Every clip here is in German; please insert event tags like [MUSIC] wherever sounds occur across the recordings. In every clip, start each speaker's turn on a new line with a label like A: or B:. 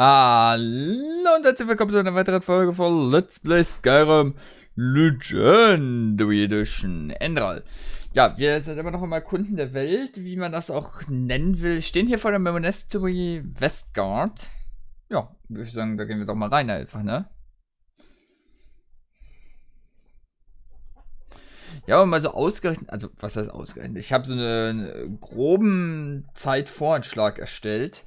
A: Hallo und herzlich willkommen zu einer weiteren Folge von Let's Play Skyrim Legendary Edition Endrall. Ja, wir sind immer noch im Erkunden der Welt, wie man das auch nennen will. Stehen hier vor der Monastery Westgard. Ja, würde ich sagen, da gehen wir doch mal rein einfach, ne? Ja, und mal so ausgerechnet, also was heißt ausgerechnet? Ich habe so einen, einen groben Zeitvoranschlag erstellt.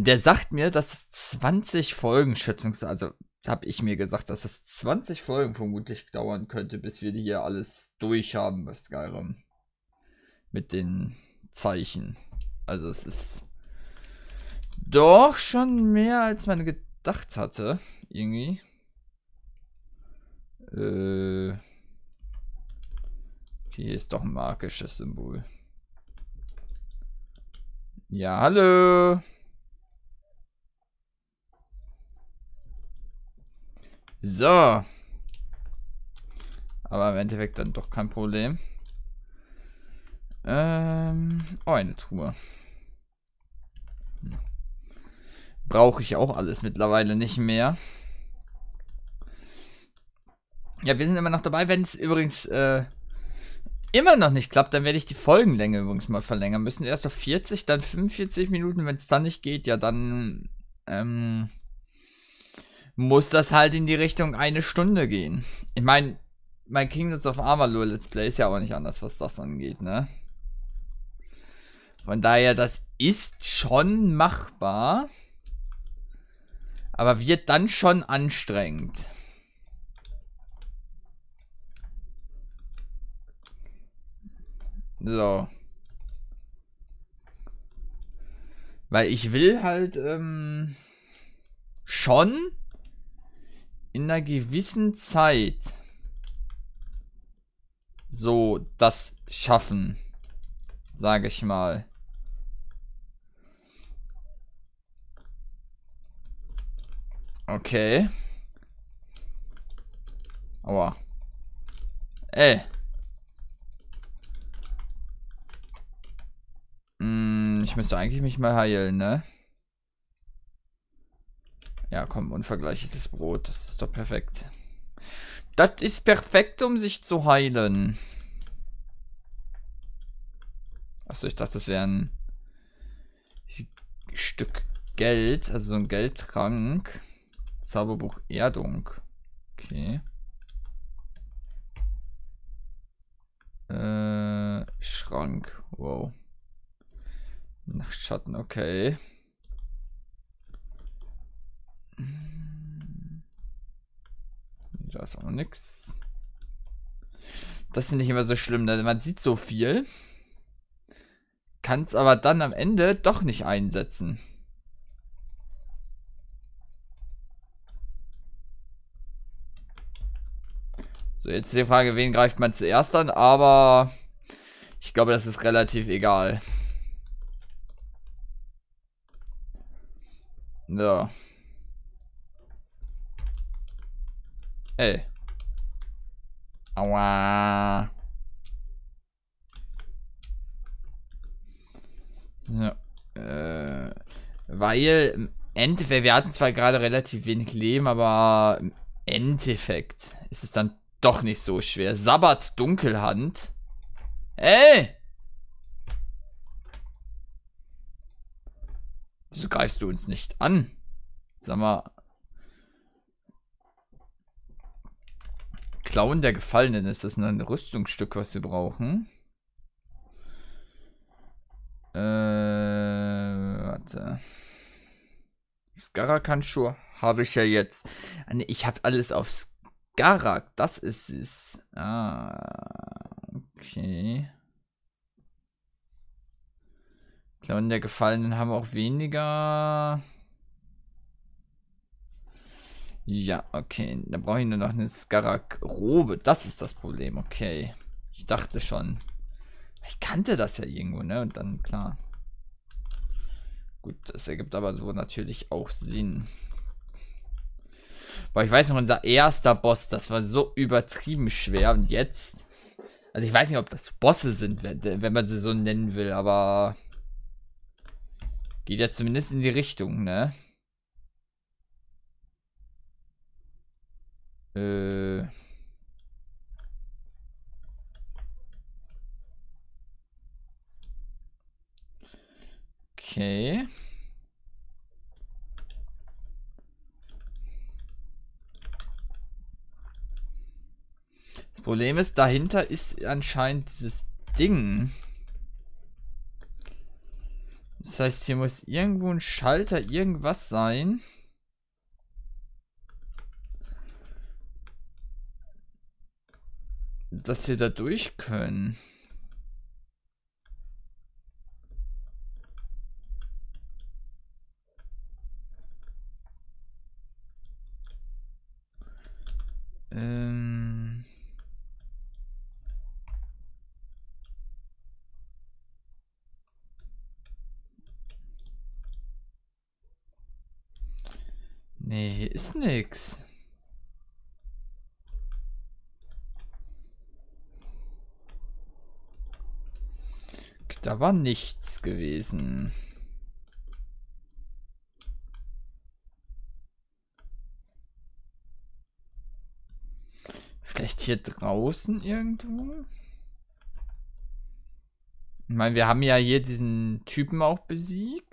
A: Der sagt mir, dass es 20 Folgen Schätzungs... Also habe ich mir gesagt, dass es 20 Folgen vermutlich dauern könnte, bis wir hier alles durch haben bei Skyrim. Mit den Zeichen. Also es ist doch schon mehr, als man gedacht hatte. Irgendwie. Äh... Hier ist doch ein magisches Symbol. Ja, hallo. So. Aber im Endeffekt dann doch kein Problem. Ähm, oh, eine Truhe. Hm. Brauche ich auch alles mittlerweile nicht mehr. Ja, wir sind immer noch dabei. Wenn es übrigens äh, immer noch nicht klappt, dann werde ich die Folgenlänge übrigens mal verlängern müssen. Erst auf 40, dann 45 Minuten. Wenn es dann nicht geht, ja, dann ähm, muss das halt in die Richtung eine Stunde gehen. Ich meine, mein Kingdoms of Amalur Let's Play ist ja auch nicht anders, was das angeht, ne? Von daher, das ist schon machbar. Aber wird dann schon anstrengend. So. Weil ich will halt ähm, schon in einer gewissen Zeit so das schaffen, sage ich mal. Okay. Aua. Ey. Hm, ich müsste eigentlich mich mal heilen, ne? Ja, komm, unvergleichliches Brot. Das ist doch perfekt. Das ist perfekt, um sich zu heilen. Achso, ich dachte, das wäre ein Stück Geld, also so ein Geldtrank. Zauberbuch Erdung. Okay. Äh, Schrank. Wow. Nachtschatten, okay. Da ist auch noch nix. Das ist nicht immer so schlimm, denn man sieht so viel. Kann es aber dann am Ende doch nicht einsetzen. So, jetzt die Frage, wen greift man zuerst an, aber ich glaube, das ist relativ egal. So. Ey. Aua. So. Äh, weil im Endeffekt, wir hatten zwar gerade relativ wenig Leben, aber im Endeffekt ist es dann doch nicht so schwer. Sabbat Dunkelhand. Ey! Wieso greifst du uns nicht an? Sag mal, Klauen der Gefallenen. Ist das ein Rüstungsstück, was wir brauchen? Äh, warte. Skarak-Handschuhe habe ich ja jetzt. Ah, ich habe alles auf Skarak. Das ist es. Ah, okay. Klauen der Gefallenen haben auch weniger. Ja, okay. Da brauche ich nur noch eine Skarak-Robe. Das ist das Problem, okay. Ich dachte schon. Ich kannte das ja irgendwo, ne? Und dann, klar. Gut, das ergibt aber so natürlich auch Sinn. Weil ich weiß noch, unser erster Boss, das war so übertrieben schwer. Und jetzt... Also ich weiß nicht, ob das Bosse sind, wenn man sie so nennen will, aber... Geht ja zumindest in die Richtung, ne? Äh. Okay. Das Problem ist, dahinter ist anscheinend dieses Ding. Das heißt, hier muss irgendwo ein Schalter, irgendwas sein. Dass wir da durch können. Ähm... Nee, hier ist nix. Da war nichts gewesen. Vielleicht hier draußen irgendwo? Ich meine, wir haben ja hier diesen Typen auch besiegt.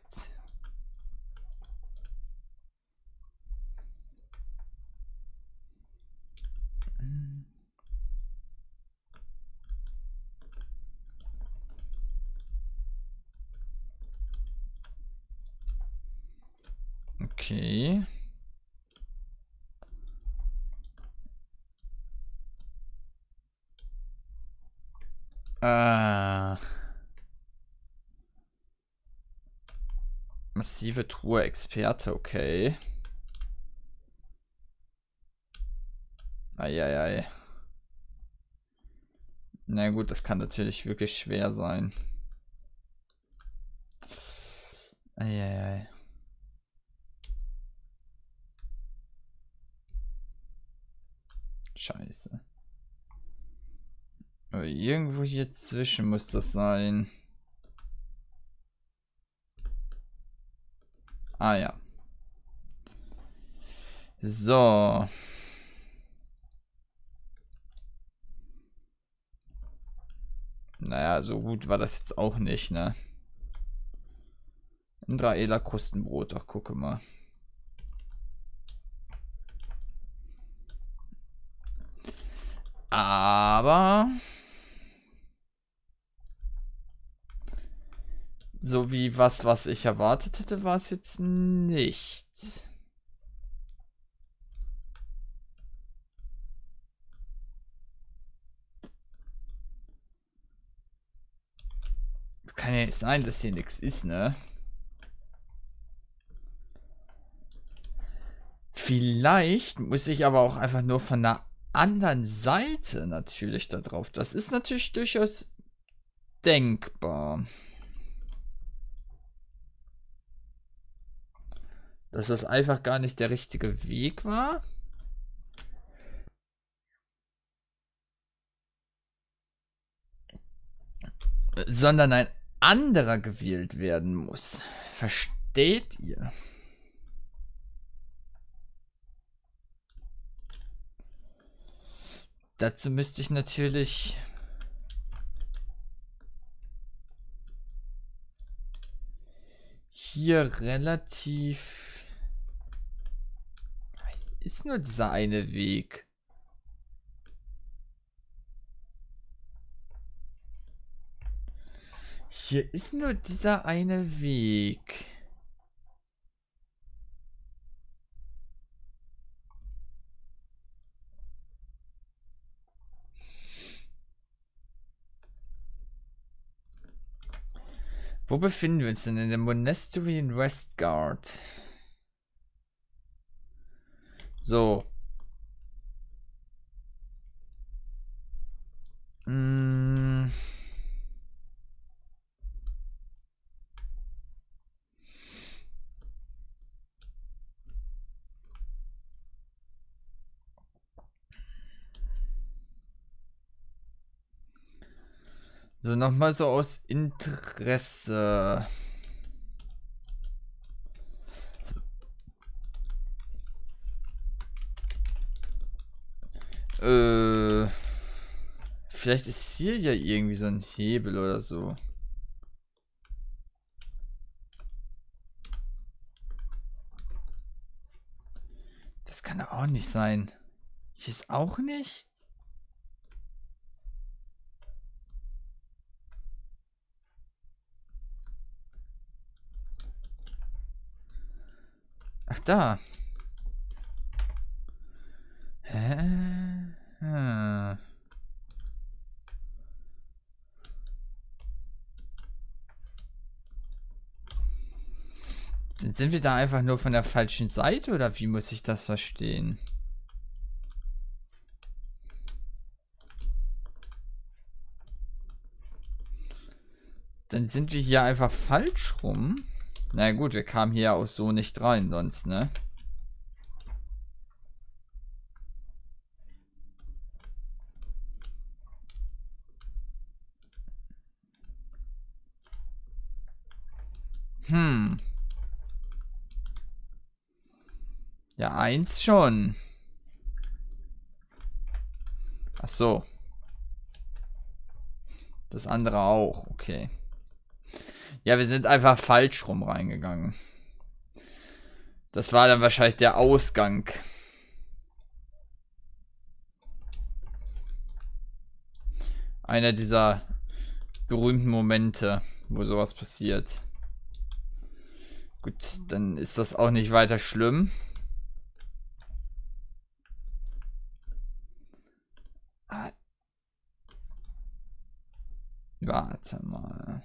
A: Okay. Äh. Massive Truhe Experte, okay. Eieiei. Na gut, das kann natürlich wirklich schwer sein. Eieiei. Scheiße. Aber irgendwo hier zwischen muss das sein. Ah ja. So. Naja, so gut war das jetzt auch nicht, ne? Ein Draela Krustenbrot, ach gucke mal. Aber so wie was, was ich erwartet hätte, war es jetzt nicht. Kann ja nicht sein, dass hier nichts ist, ne? Vielleicht muss ich aber auch einfach nur von der anderen Seite natürlich da drauf. Das ist natürlich durchaus denkbar. Dass das einfach gar nicht der richtige Weg war. Sondern ein anderer gewählt werden muss. Versteht ihr? Dazu müsste ich natürlich hier relativ ist nur dieser eine Weg. Hier ist nur dieser eine Weg. Wo befinden wir uns denn? In der Monastery in Westgard. So. Mmh. So, nochmal so aus Interesse. Äh, vielleicht ist hier ja irgendwie so ein Hebel oder so. Das kann doch auch nicht sein. Hier ist auch nichts. Ach, da. Hä? Hm. Sind wir da einfach nur von der falschen Seite oder wie muss ich das verstehen? Dann sind wir hier einfach falsch rum. Na gut, wir kamen hier auch so nicht rein sonst, ne? Hm. Ja, eins schon. Ach so. Das andere auch, okay. Ja, wir sind einfach falsch rum reingegangen. Das war dann wahrscheinlich der Ausgang. Einer dieser berühmten Momente, wo sowas passiert. Gut, dann ist das auch nicht weiter schlimm. Ah. Warte mal.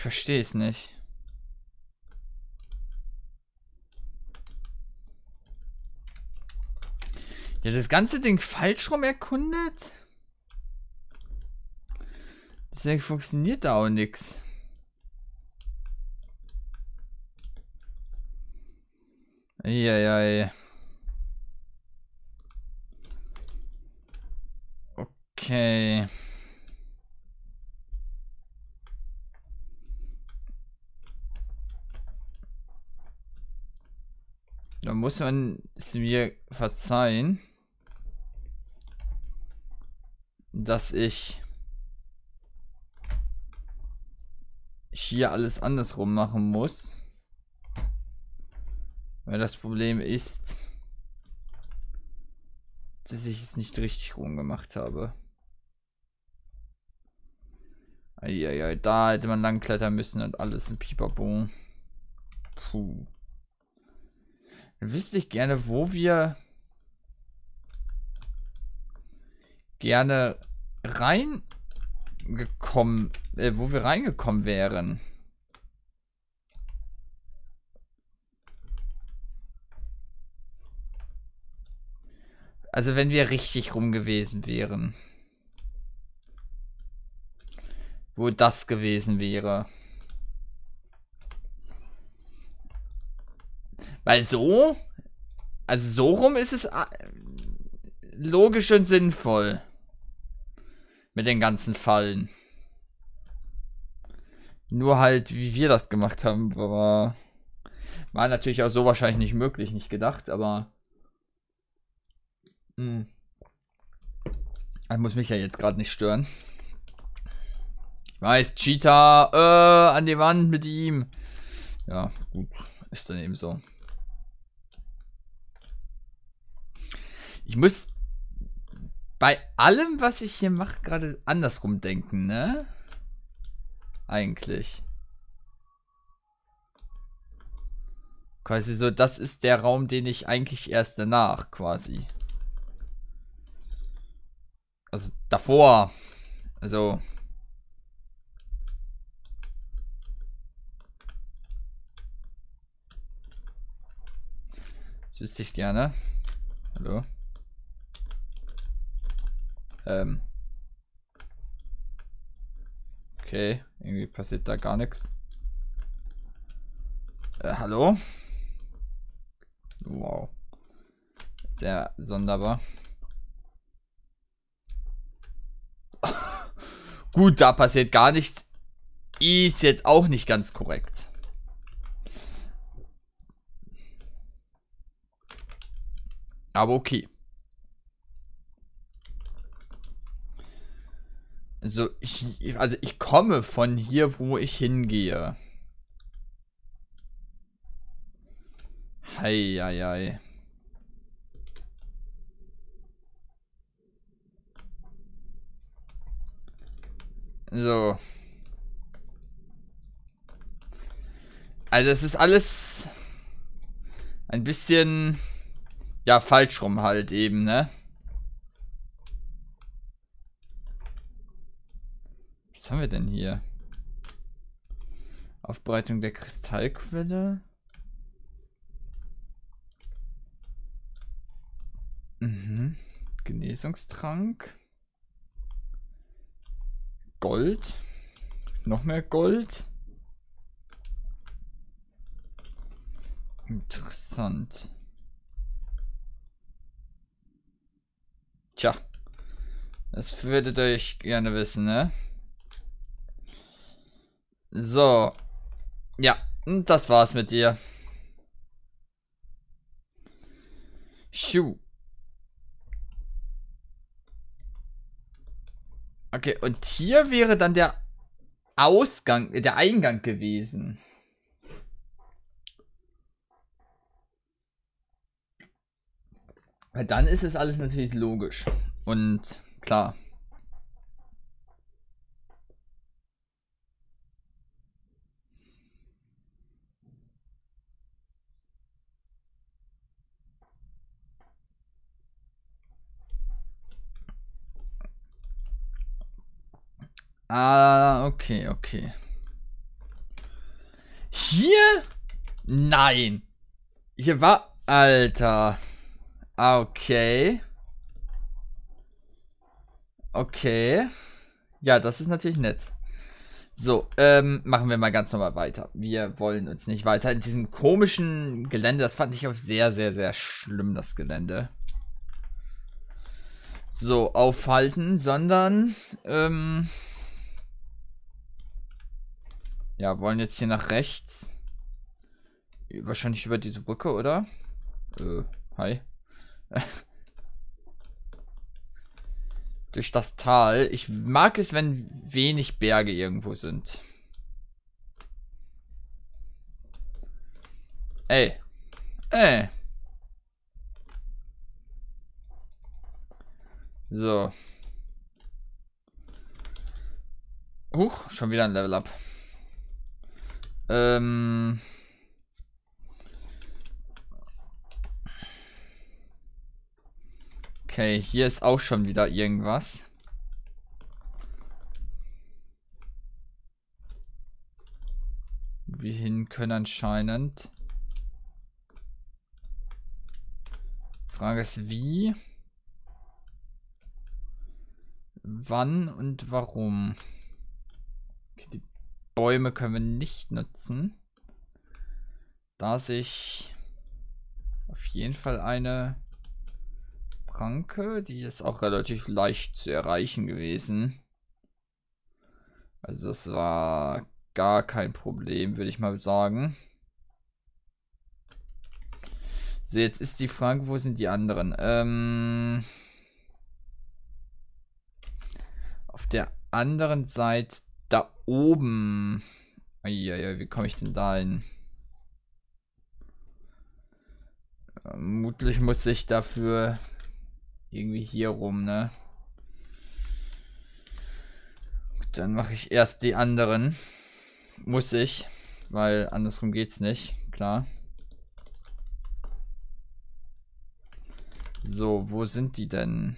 A: Ich verstehe es nicht. Ja, das ganze Ding falsch rum erkundet? Deswegen funktioniert da auch nichts. Eieiei. Okay. Muss man es mir verzeihen, dass ich hier alles andersrum machen muss. Weil das Problem ist, dass ich es nicht richtig rumgemacht habe. Eieiei, da hätte man lang klettern müssen und alles im Pipapo. Puh. Wüsste ich gerne, wo wir gerne reingekommen, äh, wo wir reingekommen wären. Also wenn wir richtig rum gewesen wären. Wo das gewesen wäre. Weil so, also so rum ist es äh, logisch und sinnvoll. Mit den ganzen Fallen. Nur halt, wie wir das gemacht haben, war, war natürlich auch so wahrscheinlich nicht möglich, nicht gedacht, aber. Hm. Das muss mich ja jetzt gerade nicht stören. Ich weiß, Cheetah, äh, an die Wand mit ihm. Ja, gut, ist dann eben so. Ich muss bei allem, was ich hier mache, gerade andersrum denken, ne? Eigentlich. Quasi so, das ist der Raum, den ich eigentlich erst danach quasi. Also davor. Also. Das wüsste ich gerne. Hallo? Ähm. Okay, irgendwie passiert da gar nichts. Äh, hallo? Wow. Sehr sonderbar. [LAUGHS] Gut, da passiert gar nichts. Ist jetzt auch nicht ganz korrekt. Aber okay. So, ich, also ich komme von hier, wo ich hingehe. Hei, hei, hei. So. Also es ist alles ein bisschen ja falsch rum halt eben, ne? Was haben wir denn hier? Aufbereitung der Kristallquelle. Mhm. Genesungstrank. Gold. Noch mehr Gold. Interessant. Tja. Das würdet ihr euch gerne wissen, ne? So. Ja, das war's mit dir. Schuh. Okay, und hier wäre dann der Ausgang, der Eingang gewesen. Dann ist es alles natürlich logisch. Und klar. Ah, okay, okay. Hier? Nein. Hier war... Alter. Okay. Okay. Ja, das ist natürlich nett. So, ähm, machen wir mal ganz normal weiter. Wir wollen uns nicht weiter in diesem komischen Gelände, das fand ich auch sehr, sehr, sehr schlimm, das Gelände. So, aufhalten, sondern, ähm, ja, wollen jetzt hier nach rechts. Wahrscheinlich über diese Brücke, oder? Äh, hi. [LAUGHS] Durch das Tal. Ich mag es, wenn wenig Berge irgendwo sind. Ey. Ey. So. Huch, schon wieder ein Level Up. Ähm. Okay, hier ist auch schon wieder irgendwas. Wir hin können anscheinend. Frage ist wie, wann und warum. Die Bäume können wir nicht nutzen. Da sich auf jeden Fall eine Pranke, die ist auch relativ leicht zu erreichen gewesen. Also das war gar kein Problem, würde ich mal sagen. So, jetzt ist die Frage, wo sind die anderen? Ähm, auf der anderen Seite da oben. Eieiei, wie komme ich denn da hin? Vermutlich muss ich dafür irgendwie hier rum, ne? Dann mache ich erst die anderen. Muss ich, weil andersrum geht's nicht, klar. So, wo sind die denn?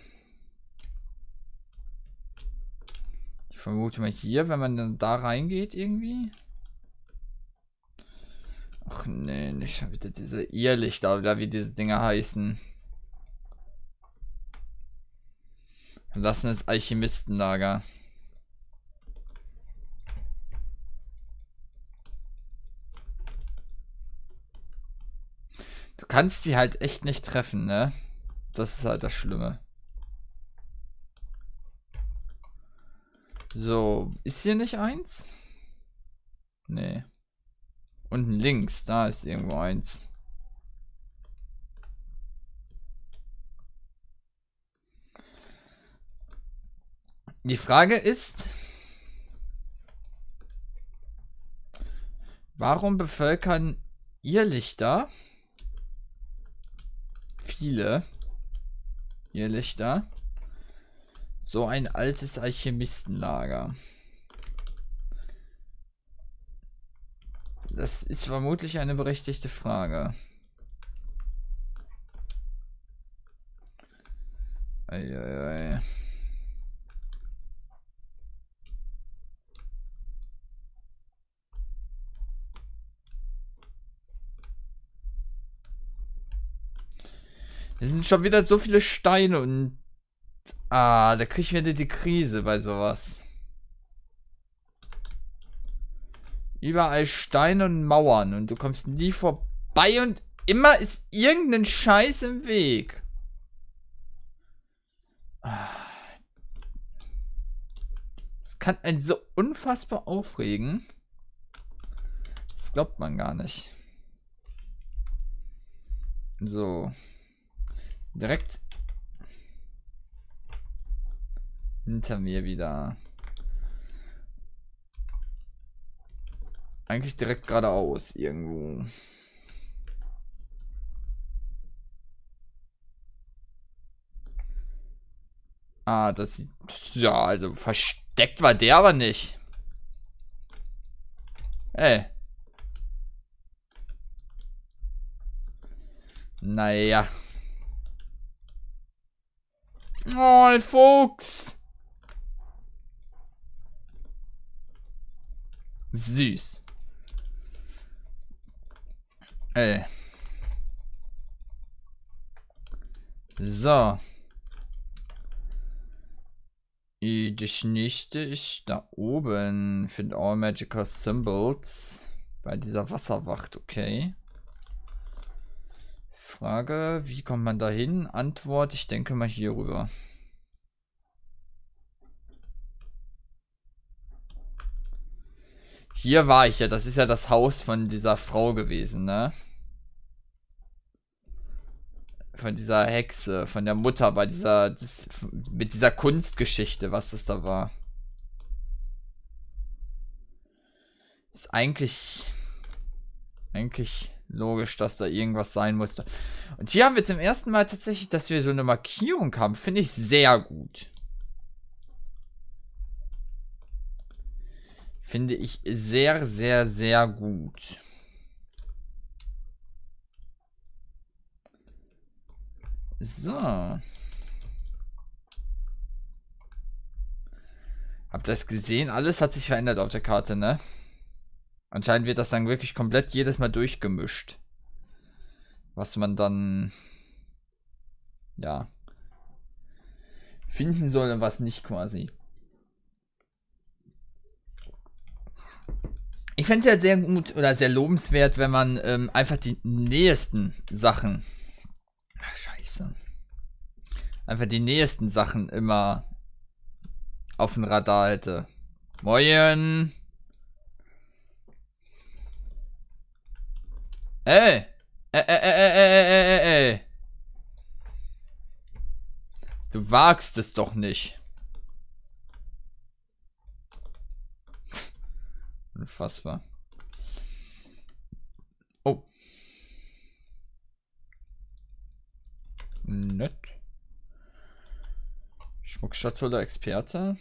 A: Vermute mal hier, wenn man dann da reingeht irgendwie. Ach nee, nicht schon wieder diese Irrlichter oder wie diese Dinger heißen. Verlassenes Alchemistenlager. Du kannst sie halt echt nicht treffen, ne? Das ist halt das Schlimme. So, ist hier nicht eins? Nee. Unten links, da ist irgendwo eins. Die Frage ist, warum bevölkern Irrlichter viele Irrlichter so ein altes Alchemistenlager? Das ist vermutlich eine berechtigte Frage. Eieiei. Es sind schon wieder so viele Steine und... Ah, da kriege ich wieder die Krise bei sowas. Überall Steine und Mauern und du kommst nie vorbei und immer ist irgendein Scheiß im Weg. Es kann einen so unfassbar aufregen. Das glaubt man gar nicht. So. Direkt hinter mir wieder. Eigentlich direkt geradeaus irgendwo. Ah, das sieht... Ja, also versteckt war der aber nicht. Ey. Naja. Oh, ein Fuchs. Süß. Ey. So. Das nächste ist da oben. Find all magical symbols. Bei dieser Wasserwacht, okay. Frage, wie kommt man da hin? Antwort, ich denke mal hier rüber. Hier war ich ja, das ist ja das Haus von dieser Frau gewesen, ne? Von dieser Hexe, von der Mutter bei dieser, das, mit dieser Kunstgeschichte, was das da war. Ist eigentlich, eigentlich logisch, dass da irgendwas sein musste. Und hier haben wir zum ersten Mal tatsächlich, dass wir so eine Markierung haben. Finde ich sehr gut. Finde ich sehr, sehr, sehr gut. So. Habt ihr das gesehen? Alles hat sich verändert auf der Karte, ne? Anscheinend wird das dann wirklich komplett jedes Mal durchgemischt. Was man dann... Ja. Finden soll und was nicht quasi. Ich fände es ja sehr gut oder sehr lobenswert, wenn man ähm, einfach die nächsten Sachen. Ach, scheiße. Einfach die nächsten Sachen immer auf dem Radar hätte. Moin! Ey! Ey, ey, ey, ey, ey, ey, ey. Du wagst es doch nicht. Unfassbar. Oh. Nett. Schmuckschatulle Experte.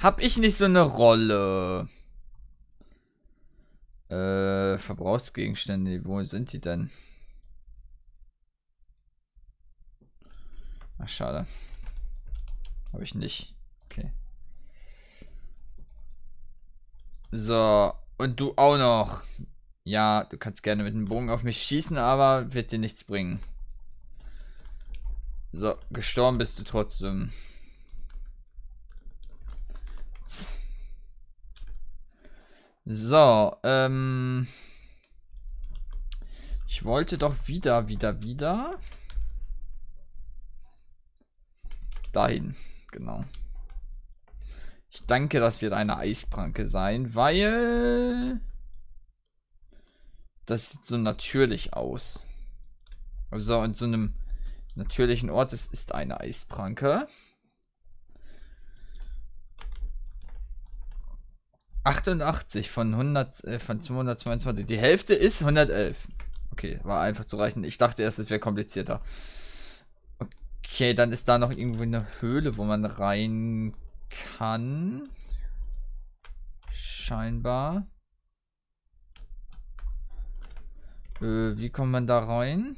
A: Hab ich nicht so eine Rolle? Äh, Verbrauchsgegenstände, wo sind die denn? Ach, schade. Habe ich nicht. Okay. So, und du auch noch. Ja, du kannst gerne mit dem Bogen auf mich schießen, aber wird dir nichts bringen. So, gestorben bist du trotzdem. So, ähm. Ich wollte doch wieder, wieder, wieder. Dahin, genau. Ich denke, das wird eine Eispranke sein, weil... Das sieht so natürlich aus. Also in so einem natürlichen Ort, es ist eine Eispranke. 88 von 100, äh, von 222. Die Hälfte ist 111. Okay, war einfach zu reichen. Ich dachte erst, es wäre komplizierter. Okay, dann ist da noch irgendwo eine Höhle, wo man rein kann. Scheinbar. Äh, wie kommt man da rein?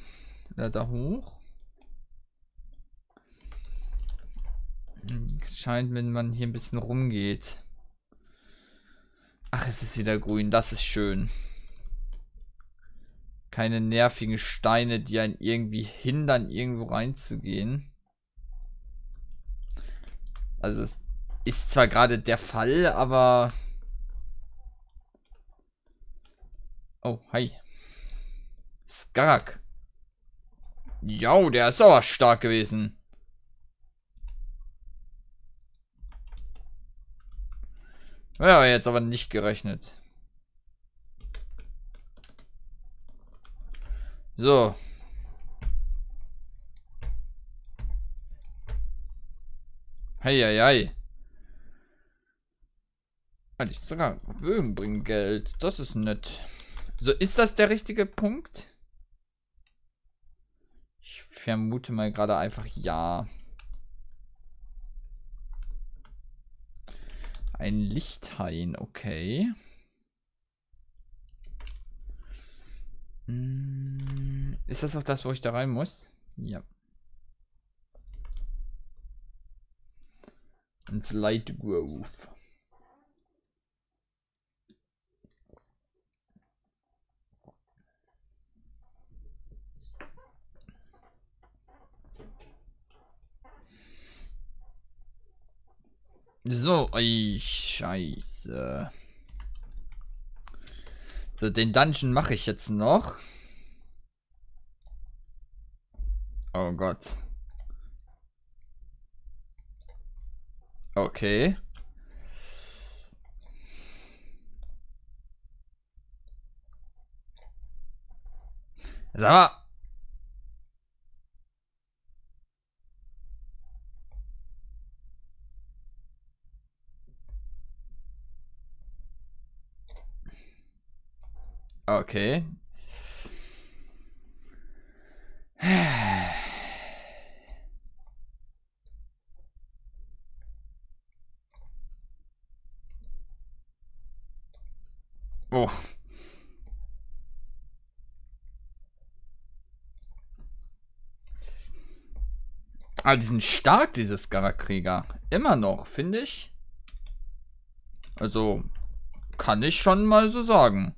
A: Oder da hoch? Hm, scheint, wenn man hier ein bisschen rumgeht. Ach, es ist wieder grün. Das ist schön. Keine nervigen Steine, die einen irgendwie hindern, irgendwo reinzugehen. Also es ist zwar gerade der Fall, aber... Oh, hi. Skarak. Ja, der ist aber stark gewesen. Ja, jetzt aber nicht gerechnet. So. Heieiei. Ich sogar Bögen bringen Geld. Das ist nett. So, ist das der richtige Punkt? Ich vermute mal gerade einfach ja. Ein Lichthain, okay. Hm, ist das auch das, wo ich da rein muss? Ja. Ins Light Grove. So, ey, scheiße. So, den Dungeon mache ich jetzt noch. Oh Gott. Okay. Sag mal. Okay. [SIGHS] Oh. Ah, die sind stark, diese Skarakrieger. Immer noch, finde ich. Also, kann ich schon mal so sagen.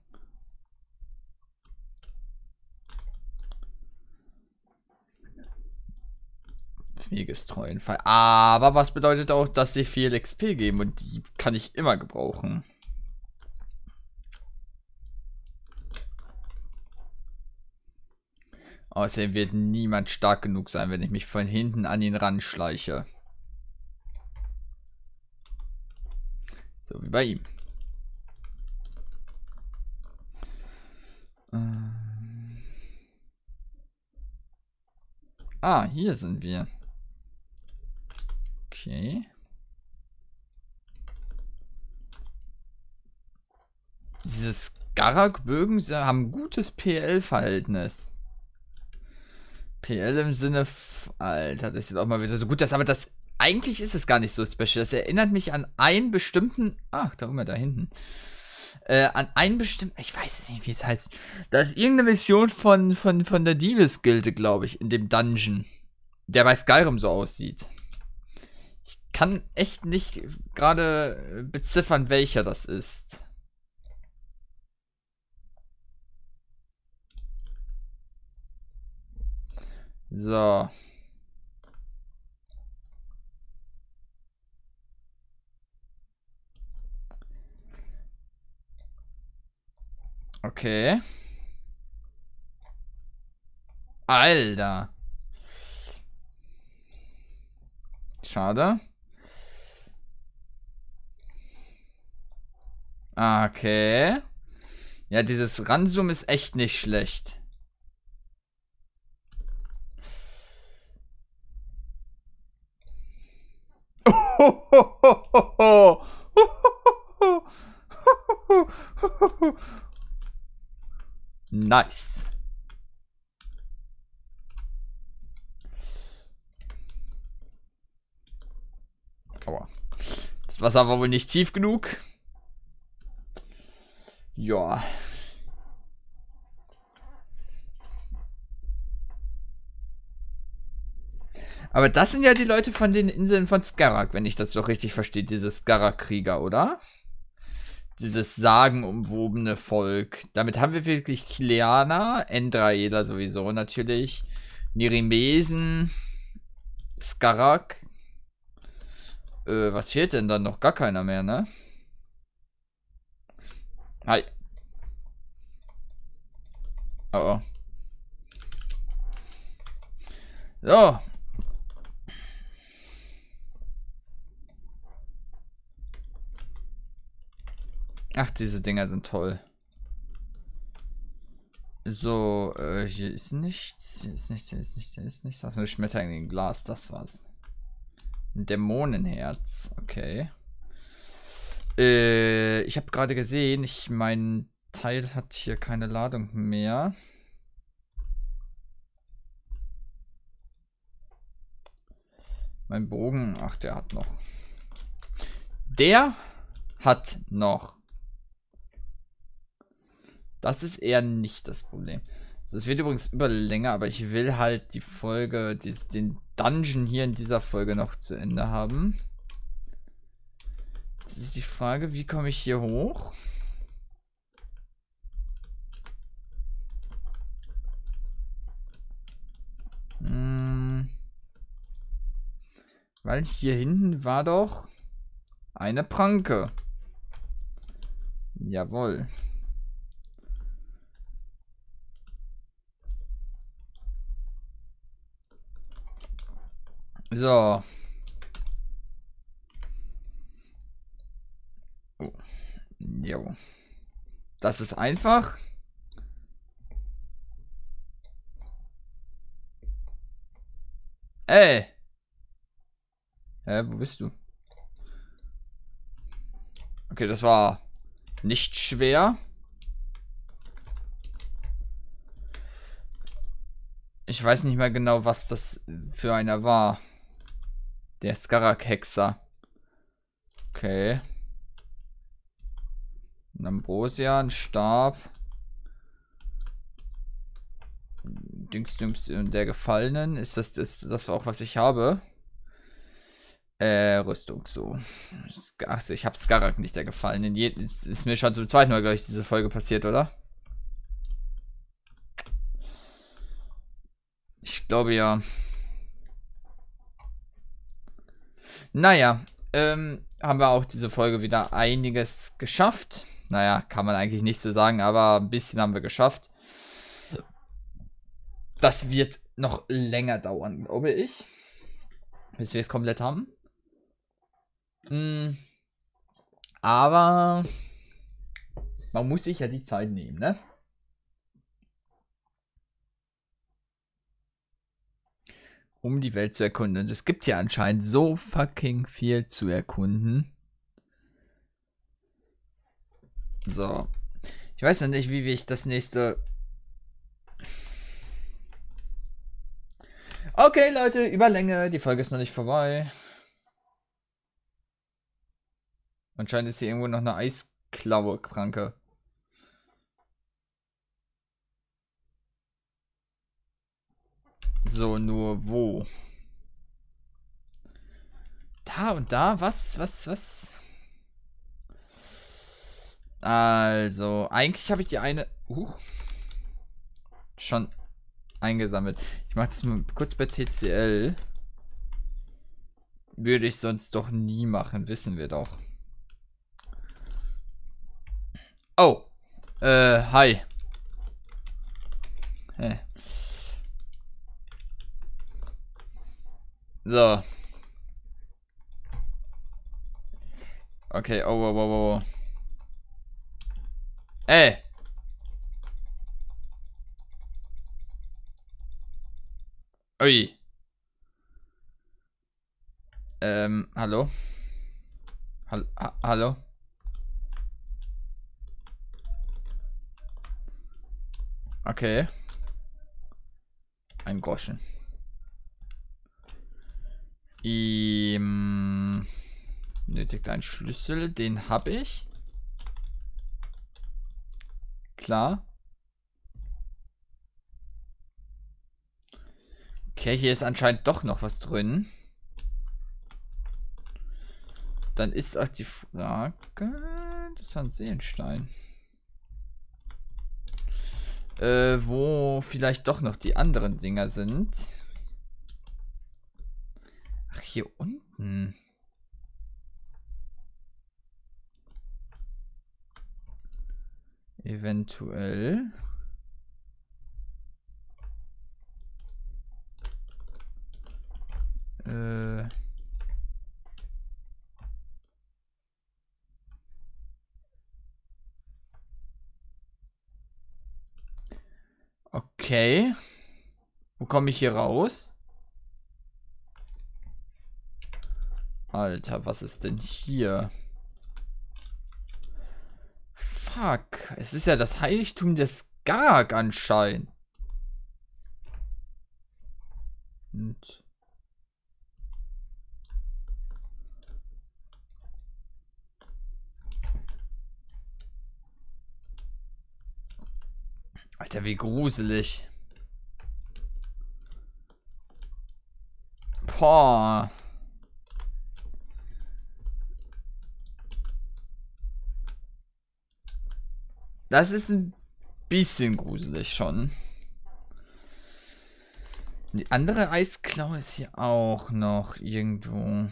A: Wegestreuen Fall. Aber was bedeutet auch, dass sie viel XP geben und die kann ich immer gebrauchen. Außerdem wird niemand stark genug sein, wenn ich mich von hinten an ihn ranschleiche. So wie bei ihm. Ähm. Ah, hier sind wir. Okay. Diese Skarak-Bögen haben gutes PL-Verhältnis. PL im Sinne, Alter, das ist auch mal wieder so gut, das, aber das, eigentlich ist es gar nicht so special. Das erinnert mich an einen bestimmten, ach, da immer da hinten, äh, an einen bestimmten, ich weiß es nicht, wie es heißt. Da ist irgendeine Mission von, von, von der Divis-Gilde, glaube ich, in dem Dungeon, der bei Skyrim so aussieht kann echt nicht gerade beziffern, welcher das ist. So. Okay. Alter. Schade. Okay. Ja, dieses Ranzoom ist echt nicht schlecht. Nice. Aua. Das Wasser war wohl nicht tief genug. Ja. Aber das sind ja die Leute von den Inseln von Skarak, wenn ich das doch richtig verstehe, diese Skarak-Krieger, oder? Dieses sagenumwobene Volk. Damit haben wir wirklich Kileana, Endraela sowieso natürlich, Nirimesen, Skarak. Äh, was fehlt denn dann noch? Gar keiner mehr, ne? Hi. Oh oh. So, Ach, diese Dinger sind toll. So, äh, hier ist nichts. Hier ist nichts, hier ist nichts, hier ist nichts. Ach, eine Schmetterling im Glas, das war's. Ein Dämonenherz, okay. Äh, ich habe gerade gesehen, ich mein Teil hat hier keine Ladung mehr. Mein Bogen, ach, der hat noch. Der hat noch. Das ist eher nicht das Problem. Es wird übrigens über länger, aber ich will halt die Folge, die, den Dungeon hier in dieser Folge noch zu Ende haben. Ist die Frage, wie komme ich hier hoch? Hm. Weil hier hinten war doch eine Pranke. Jawohl. So. Oh. Jo. Das ist einfach. Ey. Hä, wo bist du? Okay, das war nicht schwer. Ich weiß nicht mehr genau, was das für einer war. Der Skarak-Hexer. Okay. Ein Ambrosia, ein Stab. Dingsdums der Gefallenen. Ist das, das das auch, was ich habe? Äh, Rüstung, so. Ach, ich habe Skarak nicht der Gefallenen. Ist, ist mir schon zum zweiten Mal, glaube ich, diese Folge passiert, oder? Ich glaube ja. Naja, ähm, haben wir auch diese Folge wieder einiges geschafft. Naja, kann man eigentlich nicht so sagen, aber ein bisschen haben wir geschafft. Das wird noch länger dauern, glaube ich. Bis wir es komplett haben. Hm. Aber man muss sich ja die Zeit nehmen, ne? um die Welt zu erkunden. Und es gibt ja anscheinend so fucking viel zu erkunden. So. Ich weiß noch nicht, wie ich das nächste. Okay, Leute, Überlänge. Die Folge ist noch nicht vorbei. Anscheinend ist hier irgendwo noch eine Eisklaue-Kranke. So, nur wo? Da und da? Was? Was? Was? Also, eigentlich habe ich die eine uh, schon eingesammelt. Ich mache das mal kurz bei TCL. Würde ich sonst doch nie machen, wissen wir doch. Oh. Äh, hi. Hä. So. Okay, oh, oh, oh, oh. Ey! Ui. Ähm, hallo? Hall ha hallo? Okay. Ein Groschen. Ähm, nötigt einen Schlüssel, den habe ich. Klar. Okay, hier ist anscheinend doch noch was drin. Dann ist auch die Frage... Das ist ein Seelenstein. Äh, wo vielleicht doch noch die anderen Dinger sind. Ach, hier unten. Eventuell. Äh. Okay. Wo komme ich hier raus? Alter, was ist denn hier? Fuck. Es ist ja das Heiligtum des Skag anscheinend. Und Alter, wie gruselig. Boah. Das ist ein bisschen gruselig schon. Die andere Eisklaue ist hier auch noch irgendwo.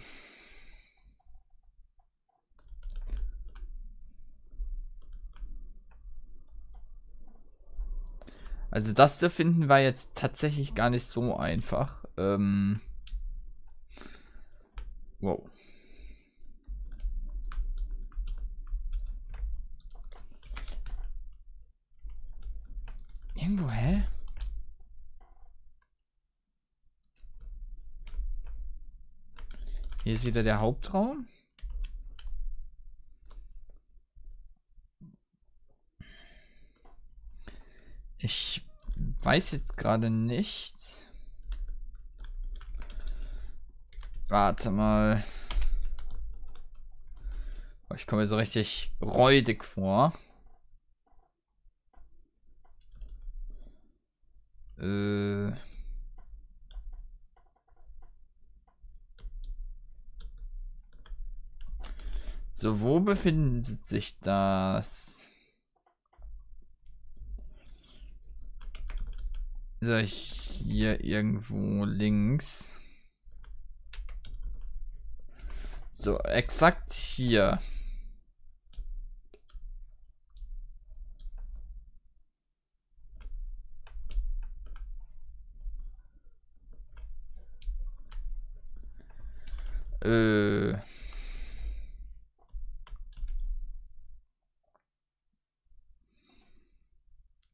A: Also das zu finden war jetzt tatsächlich gar nicht so einfach. Ähm wow. Irgendwo, hä? Hier ist wieder der Hauptraum. Ich weiß jetzt gerade nicht. Warte mal. Ich komme mir so richtig räudig vor. Äh. So, wo befindet sich das? So, hier irgendwo links. So, exakt hier. Äh.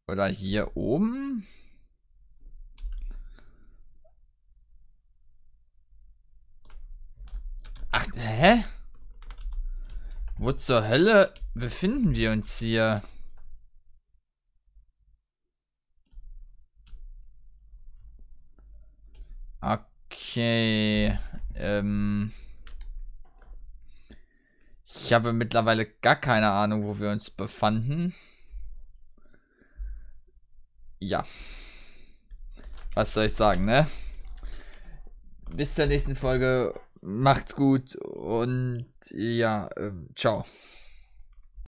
A: Oder hier oben? Ach, hä? Wo zur Hölle befinden wir uns hier? Okay. Ähm. Ich habe mittlerweile gar keine Ahnung, wo wir uns befanden. Ja. Was soll ich sagen, ne? Bis zur nächsten Folge macht's gut und ja, äh, ciao.